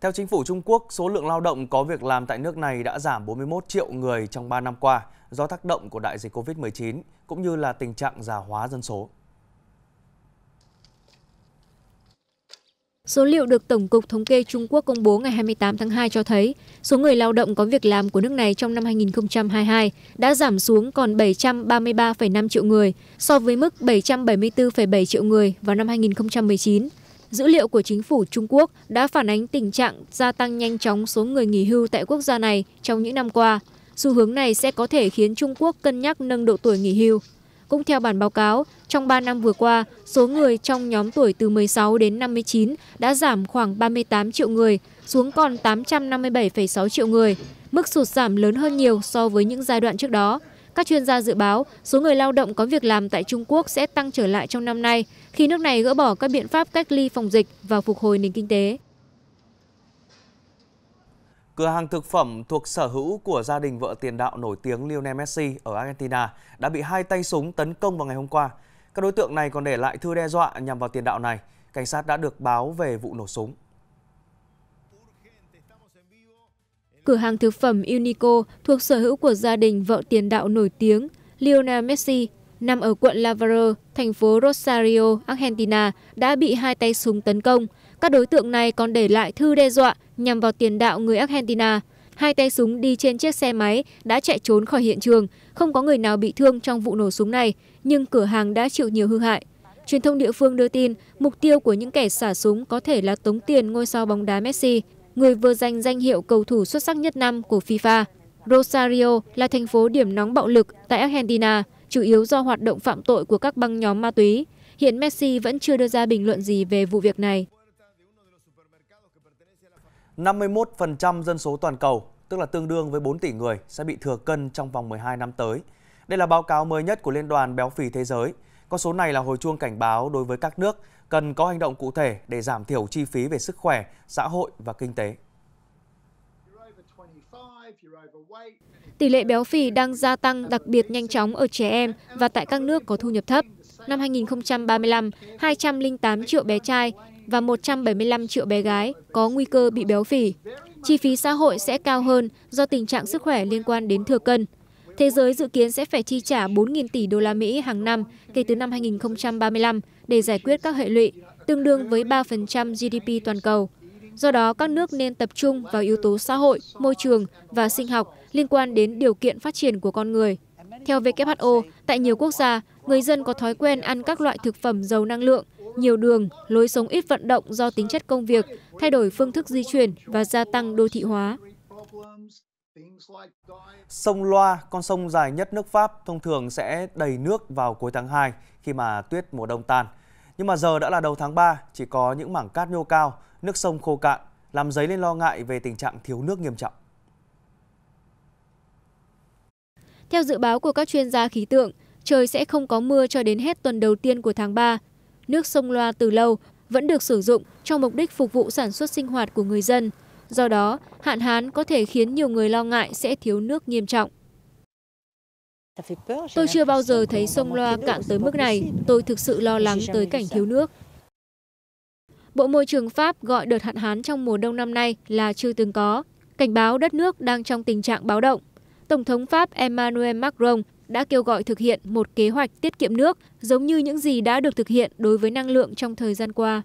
Theo chính phủ Trung Quốc, số lượng lao động có việc làm tại nước này đã giảm 41 triệu người trong 3 năm qua do tác động của đại dịch COVID-19 cũng như là tình trạng già hóa dân số. Số liệu được Tổng cục Thống kê Trung Quốc công bố ngày 28 tháng 2 cho thấy số người lao động có việc làm của nước này trong năm 2022 đã giảm xuống còn 733,5 triệu người so với mức 774,7 triệu người vào năm 2019. Dữ liệu của chính phủ Trung Quốc đã phản ánh tình trạng gia tăng nhanh chóng số người nghỉ hưu tại quốc gia này trong những năm qua. Xu hướng này sẽ có thể khiến Trung Quốc cân nhắc nâng độ tuổi nghỉ hưu. Cũng theo bản báo cáo, trong 3 năm vừa qua, số người trong nhóm tuổi từ 16 đến 59 đã giảm khoảng 38 triệu người, xuống còn 857,6 triệu người, mức sụt giảm lớn hơn nhiều so với những giai đoạn trước đó. Các chuyên gia dự báo, số người lao động có việc làm tại Trung Quốc sẽ tăng trở lại trong năm nay khi nước này gỡ bỏ các biện pháp cách ly phòng dịch và phục hồi nền kinh tế. Cửa hàng thực phẩm thuộc sở hữu của gia đình vợ tiền đạo nổi tiếng Lionel Messi ở Argentina đã bị hai tay súng tấn công vào ngày hôm qua. Các đối tượng này còn để lại thư đe dọa nhằm vào tiền đạo này. Cảnh sát đã được báo về vụ nổ súng. Cửa hàng thực phẩm Unico thuộc sở hữu của gia đình vợ tiền đạo nổi tiếng Lionel Messi nằm ở quận Lavaro, thành phố Rosario, Argentina đã bị hai tay súng tấn công. Các đối tượng này còn để lại thư đe dọa nhằm vào tiền đạo người Argentina. Hai tay súng đi trên chiếc xe máy đã chạy trốn khỏi hiện trường, không có người nào bị thương trong vụ nổ súng này, nhưng cửa hàng đã chịu nhiều hư hại. Truyền thông địa phương đưa tin, mục tiêu của những kẻ xả súng có thể là tống tiền ngôi sao bóng đá Messi, người vừa giành danh hiệu cầu thủ xuất sắc nhất năm của FIFA. Rosario là thành phố điểm nóng bạo lực tại Argentina, chủ yếu do hoạt động phạm tội của các băng nhóm ma túy. Hiện Messi vẫn chưa đưa ra bình luận gì về vụ việc này. 51% dân số toàn cầu, tức là tương đương với 4 tỷ người, sẽ bị thừa cân trong vòng 12 năm tới. Đây là báo cáo mới nhất của Liên đoàn Béo phì Thế giới. Con số này là hồi chuông cảnh báo đối với các nước cần có hành động cụ thể để giảm thiểu chi phí về sức khỏe, xã hội và kinh tế. Tỷ lệ béo phì đang gia tăng đặc biệt nhanh chóng ở trẻ em và tại các nước có thu nhập thấp. Năm 2035, 208 triệu bé trai và 175 triệu bé gái có nguy cơ bị béo phì. Chi phí xã hội sẽ cao hơn do tình trạng sức khỏe liên quan đến thừa cân. Thế giới dự kiến sẽ phải chi trả 4.000 tỷ đô la Mỹ hàng năm kể từ năm 2035 để giải quyết các hệ lụy, tương đương với 3% GDP toàn cầu. Do đó, các nước nên tập trung vào yếu tố xã hội, môi trường và sinh học liên quan đến điều kiện phát triển của con người. Theo WHO, tại nhiều quốc gia, người dân có thói quen ăn các loại thực phẩm giàu năng lượng, nhiều đường, lối sống ít vận động do tính chất công việc, thay đổi phương thức di chuyển và gia tăng đô thị hóa. Sông Loa, con sông dài nhất nước Pháp, thông thường sẽ đầy nước vào cuối tháng 2 khi mà tuyết mùa đông tan. Nhưng mà giờ đã là đầu tháng 3, chỉ có những mảng cát nhô cao, nước sông khô cạn, làm dấy lên lo ngại về tình trạng thiếu nước nghiêm trọng. Theo dự báo của các chuyên gia khí tượng, trời sẽ không có mưa cho đến hết tuần đầu tiên của tháng 3. Nước sông Loa từ lâu vẫn được sử dụng cho mục đích phục vụ sản xuất sinh hoạt của người dân. Do đó, hạn hán có thể khiến nhiều người lo ngại sẽ thiếu nước nghiêm trọng. Tôi chưa bao giờ thấy sông Loa cạn tới mức này, tôi thực sự lo lắng tới cảnh thiếu nước. Bộ Môi trường Pháp gọi đợt hạn hán trong mùa đông năm nay là chưa từng có, cảnh báo đất nước đang trong tình trạng báo động. Tổng thống Pháp Emmanuel Macron đã kêu gọi thực hiện một kế hoạch tiết kiệm nước giống như những gì đã được thực hiện đối với năng lượng trong thời gian qua.